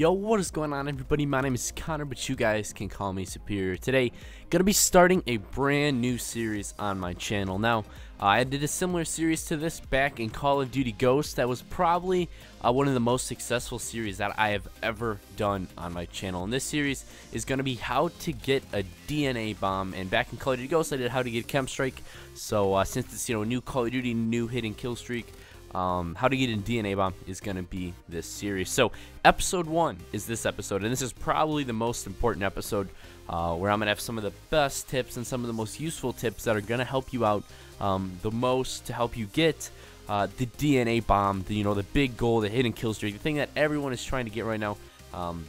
Yo, what is going on everybody? My name is Connor, but you guys can call me Superior. Today, gonna be starting a brand new series on my channel. Now, uh, I did a similar series to this back in Call of Duty Ghost. That was probably uh, one of the most successful series that I have ever done on my channel. And this series is gonna be how to get a DNA bomb. And back in Call of Duty Ghost, I did how to get Chem Strike. So uh, since it's you know new Call of Duty, new hidden kill streak um, how to get a DNA bomb is going to be this series. So, episode one is this episode, and this is probably the most important episode uh, where I'm going to have some of the best tips and some of the most useful tips that are going to help you out um, the most to help you get uh, the DNA bomb, the, you know, the big goal, the hidden kill streak, the thing that everyone is trying to get right now. Um,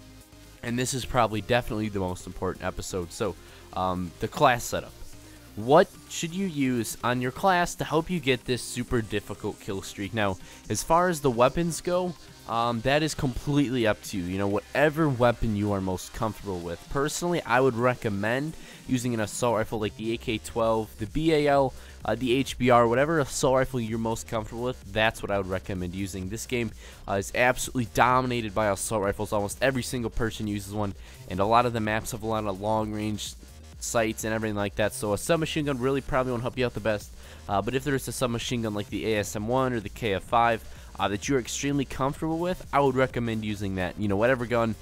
and this is probably definitely the most important episode. So, um, the class setup what should you use on your class to help you get this super difficult kill streak? Now, as far as the weapons go, um, that is completely up to you. You know, whatever weapon you are most comfortable with. Personally, I would recommend using an assault rifle like the AK-12, the BAL, uh, the HBR, whatever assault rifle you're most comfortable with, that's what I would recommend using. This game uh, is absolutely dominated by assault rifles. Almost every single person uses one, and a lot of the maps have a lot of long-range sights and everything like that. So a submachine gun really probably won't help you out the best. Uh, but if there is a submachine gun like the ASM-1 or the KF-5 uh, that you're extremely comfortable with, I would recommend using that. You know, whatever gun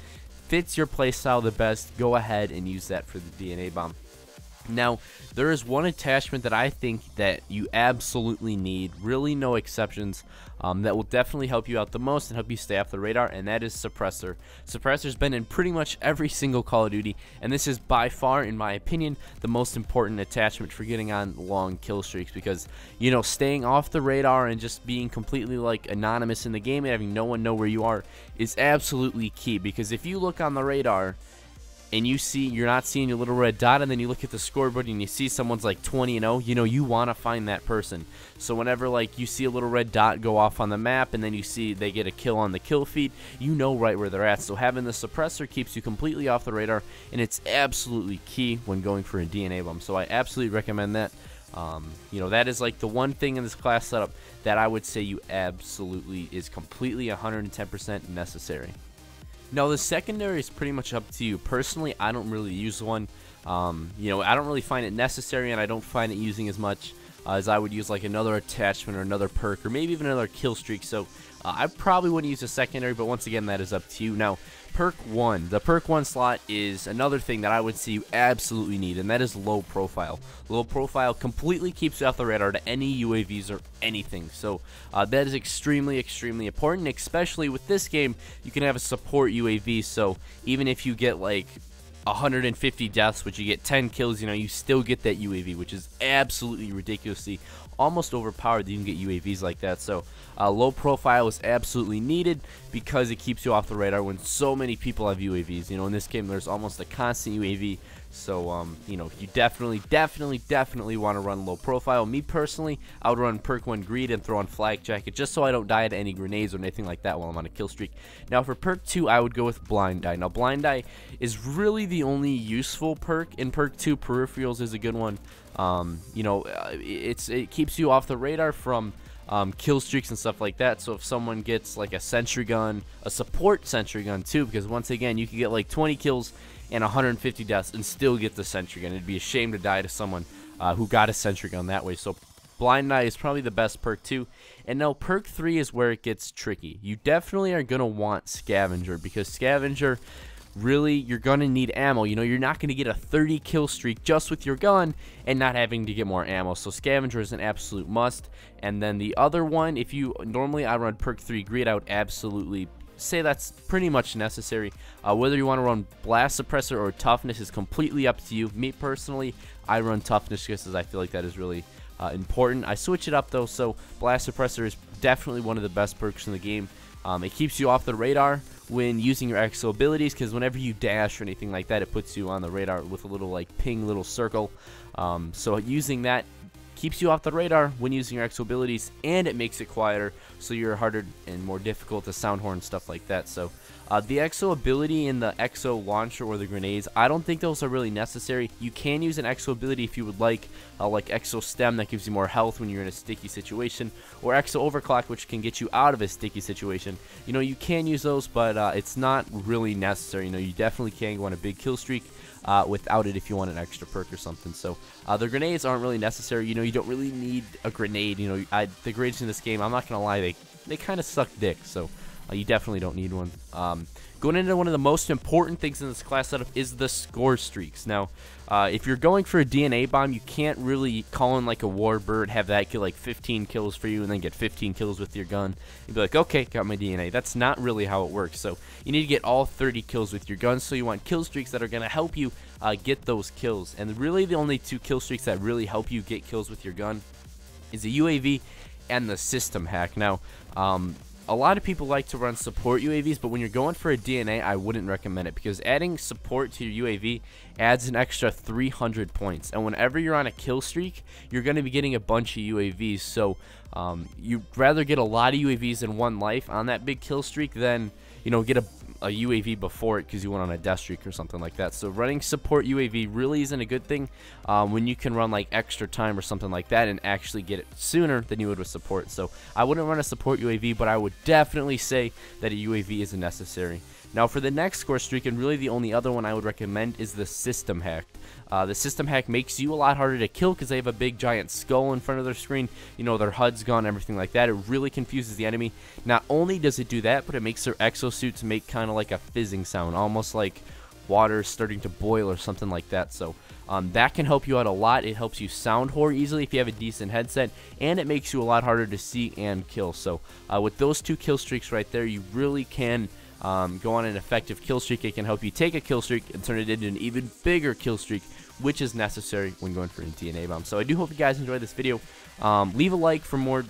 fits your playstyle the best, go ahead and use that for the DNA bomb. Now, there is one attachment that I think that you absolutely need, really no exceptions, um, that will definitely help you out the most and help you stay off the radar, and that is Suppressor. Suppressor's been in pretty much every single Call of Duty, and this is by far, in my opinion, the most important attachment for getting on long kill streaks because, you know, staying off the radar and just being completely, like, anonymous in the game and having no one know where you are is absolutely key because if you look on the radar and you see you're not seeing your little red dot and then you look at the scoreboard and you see someone's like 20 and 0 you know you want to find that person. So whenever like you see a little red dot go off on the map and then you see they get a kill on the kill feed you know right where they're at. So having the suppressor keeps you completely off the radar and it's absolutely key when going for a DNA bomb. So I absolutely recommend that. Um, you know that is like the one thing in this class setup that I would say you absolutely is completely 110% necessary no, the secondary is pretty much up to you. Personally, I don't really use one. Um, you know, I don't really find it necessary, and I don't find it using as much uh, as I would use like another attachment or another perk or maybe even another kill streak. So uh, I probably wouldn't use a secondary, but once again, that is up to you. Now, perk 1. The perk 1 slot is another thing that I would see you absolutely need, and that is low profile. Low profile completely keeps you off the radar to any UAVs or anything. So uh, that is extremely, extremely important, especially with this game, you can have a support UAV, so even if you get like 150 deaths, which you get 10 kills, you know, you still get that UAV, which is absolutely ridiculously almost overpowered that you can get UAVs like that. So uh, low profile is absolutely needed because it keeps you off the radar when so many people have UAVs. You know, in this game, there's almost a constant UAV so, um, you know, you definitely, definitely, definitely want to run low profile. Me personally, I would run perk 1 greed and throw on Flak Jacket just so I don't die to any grenades or anything like that while I'm on a kill streak. Now, for perk 2, I would go with blind eye. Now, blind eye is really the only useful perk in perk 2. Peripherals is a good one. Um, you know, uh, it's it keeps you off the radar from um, kill streaks and stuff like that. So if someone gets like a sentry gun, a support sentry gun too, because once again, you can get like 20 kills and 150 deaths and still get the sentry gun. It'd be a shame to die to someone uh, who got a sentry gun that way. So Blind Eye is probably the best perk too. And now perk 3 is where it gets tricky. You definitely are going to want Scavenger because Scavenger really you're going to need ammo. You know, you're not going to get a 30 kill streak just with your gun and not having to get more ammo. So Scavenger is an absolute must. And then the other one, if you normally I run perk 3 greed, I would absolutely say that's pretty much necessary. Uh, whether you want to run blast suppressor or toughness is completely up to you. Me personally, I run toughness because I feel like that is really uh, important. I switch it up though, so blast suppressor is definitely one of the best perks in the game. Um, it keeps you off the radar when using your exo abilities because whenever you dash or anything like that, it puts you on the radar with a little like ping little circle. Um, so using that keeps you off the radar when using your exo abilities, and it makes it quieter, so you're harder and more difficult to sound horn stuff like that. So Uh, the Exo ability in the Exo launcher or the grenades, I don't think those are really necessary. You can use an Exo ability if you would like, uh, like Exo Stim that gives you more health when you're in a sticky situation, or Exo Overclock which can get you out of a sticky situation. You know, you can use those, but uh, it's not really necessary. You know, you definitely can go on a big kill streak uh, without it if you want an extra perk or something. So uh, the grenades aren't really necessary. You know, you don't really need a grenade. You know, I, the grenades in this game, I'm not gonna lie, they they kind of suck dick. So uh, you definitely don't need one. Um, going into one of the most important things in this class setup is the score streaks. Now, uh, if you're going for a DNA bomb, you can't really call in like a warbird, have that get like 15 kills for you, and then get 15 kills with your gun. You'd be like, okay, got my DNA. That's not really how it works. So you need to get all 30 kills with your gun. So you want kill streaks that are going to help you uh, get those kills. And really, the only two kill streaks that really help you get kills with your gun is the UAV and the system hack. Now, um, a lot of people like to run support UAVs, but when you're going for a DNA, I wouldn't recommend it because adding support to your UAV adds an extra 300 points. And whenever you're on a kill streak, you're going to be getting a bunch of UAVs. So um, you'd rather get a lot of UAVs in one life on that big kill streak than, you know, get a a UAV before it because you went on a death streak or something like that. So running support UAV really isn't a good thing um, when you can run like extra time or something like that and actually get it sooner than you would with support. So I wouldn't run a support UAV, but I would definitely say that a UAV isn't necessary. Now for the next score streak, and really the only other one I would recommend is the system hack. Uh, the system hack makes you a lot harder to kill because they have a big giant skull in front of their screen. You know, their HUD's gone, everything like that. It really confuses the enemy. Not only does it do that, but it makes their exosuits make kind of like a fizzing sound, almost like water starting to boil or something like that. So um, that can help you out a lot. It helps you sound more easily if you have a decent headset, and it makes you a lot harder to see and kill. So uh, with those two kill streaks right there, you really can um, go on an effective kill streak. It can help you take a kill streak and turn it into an even bigger kill streak, which is necessary when going for a DNA bomb. So I do hope you guys enjoyed this video. Um, leave a like for more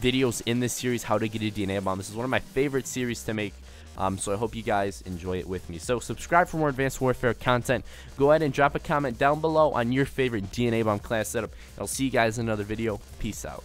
videos in this series, how to get a DNA bomb. This is one of my favorite series to make. Um, so I hope you guys enjoy it with me. So subscribe for more Advanced Warfare content. Go ahead and drop a comment down below on your favorite DNA bomb class setup. I'll see you guys in another video. Peace out.